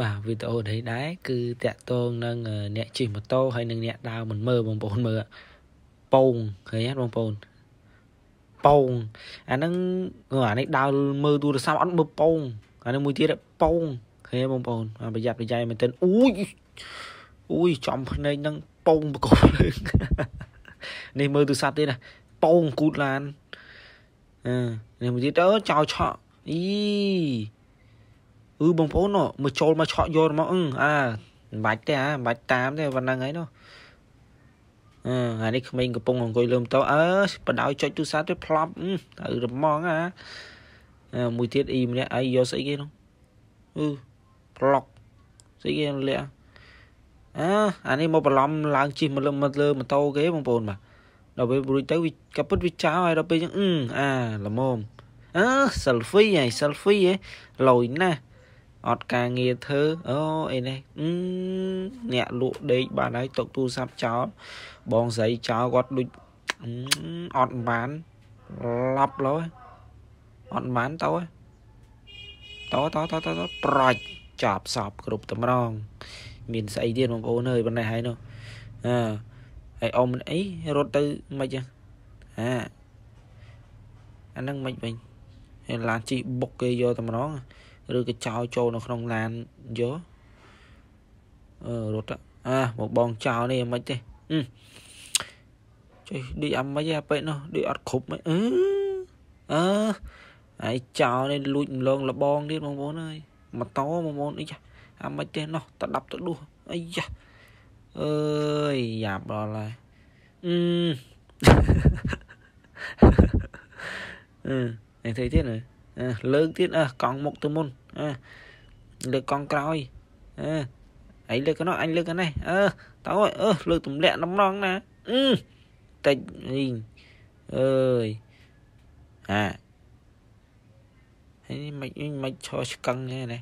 បាទវីដេអូនេះដែរគឺតាក់ទងនឹងអ្នកជិះម៉ូតូហើយនឹងអ្នកដើរមិនមើលបងប្អូនមើលពងឃើញទេបងប្អូនពងអាហ្នឹងអានេះដើរមើលទូរស័ព្ទអត់មើលពងអានេះមួយទៀតពងឃើញទេបងប្អូនប្រយ័ត្នប្រយែងមែនទែនអូយអូយចំភ្នែកនឹងពងបកបលើនេះមើលទូរស័ព្ទទៀតណាពងគូតឡានអឺនេះមួយទៀតអើចោលឆក់អី អឺបងប្អូនមកចូលមកឆក់យកមកអឺអាមិនបាច់ទេអាមិនបាច់តាមទេប៉ុណ្ណឹងហើយនោះអឺអានេះក្មេងកំពុងអង្គុយលើម៉ូតូអើបដ ாய் ចុចទូរស័ព្ទទៅផ្លាប់ទៅរមងអាមួយទៀតអ៊ីម្នាក់អីយកស្អីគេនោះអឺប្លុកស្អីគេលាក់អើអានេះមកបន្លំឡើងជិះមកលើមកលើម៉ូតូគេបងប្អូនបាទដល់ពេលរួចទៅវាក៏ពិតវាចោលហើយដល់ពេលចឹងអឺអាល្មមអើ selfie ហើយ selfie ហ៎លយណាស់ អត់ការងារធ្វើអូអីនេះអ្នកលក់ដេកបានហើយຕົកទូរស័ព្ទចោលបងស្រីចោលគាត់ដូចអត់បានឡប់លោអត់បានទៅតតតតប្រាច់ចាប់សពគ្រប់តម្រង មានស្អីទៀតបងប្អូនអើយប៉ុណ្ណេះហើយនោះអើហើយអ៊ំអីរត់ទៅមិនចឹងអាអាហ្នឹងមិនវិញហើយឡានជិះបុកគេយកតម្រង ឬក៏ចោលចូលនៅក្នុងឡានយកអឺរត់អាមកបងចោលនេះមិនទេអឺចុះឌីអាមិនអាពេកនោះឌីអត់គ្រប់មិនអឺអឺហើយចោលនេះលួចម្លងលបងទៀតបងប្អូនអើយម៉ូតូបងប្អូនអីចាអាមិនទេនោះតដាប់ទៅដួសអីយ៉ាអើយយ៉ាប់ដល់ហើយអឺអឺឯង thấy ទៀតណា លើកទៀតអើកង់មុខទៅមុនអើលើកកង់ក្រោយអើអីលើកកណោះអញលើកកនេះអើតើអើលើកទម្លាក់ដំណងណាអឺតិចនេះអើយអាហើយមិនមិនឈរឆ្កឹងទេណា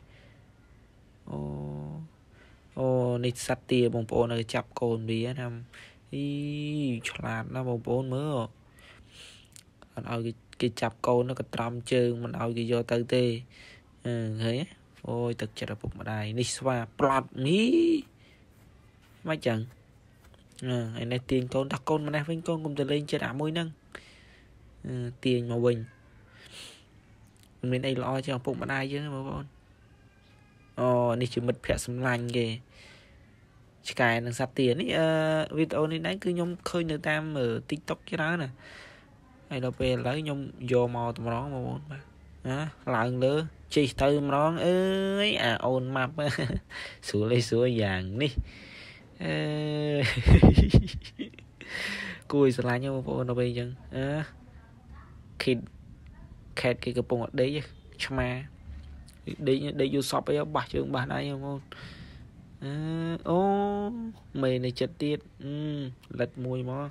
អូអូនេះសត្វទាបងប្អូននៅចាប់កូនវាណាអីឆ្លាតណាស់បងប្អូនមើលអត់ឲ្យគេ គេចាប់កូនក៏ត្រំជើងមិនឲ្យគេយកទៅទេអឺឃើញអូយទឹកចិត្តឪពុកម្ដាយនេះស្វាប្លត់នេះមិនចឹងអឺឯនេះទាញកូនដាក់កូនម្នេះវិញកូនកុំទៅលេងចិត្តអាមួយហ្នឹងអឺទាញមកវិញមិនមានអីល្អជាងឪពុកម្ដាយយើងបងប្អូនអូនេះជាមិត្តភក្តិសម្លាញ់គេឆ្កែនិងសត្វទានេះអឺវីដេអូនេះដែរគឺខ្ញុំឃើញនៅតាម TikTok ច្រើនណា ហើយដល់ពេលឥឡូវខ្ញុំយកមកតម្រងបងប្អូនបាទណាឡើងលើជិះទៅម្ដងអើយអាអូនម៉ាប់ស្រួលឯស្រួលយ៉ាងនេះអឺគួយស្រឡាញ់បងប្អូនដល់ពេលអញ្ចឹងអឺខេតខេតគេកំពុងអត់ដេកឆ្មាដេកដេកយូរសពអីបាសជើងបាសដៃបងប្អូនអឺអូមេនៅចិត្តទៀតអឺលិតមួយមក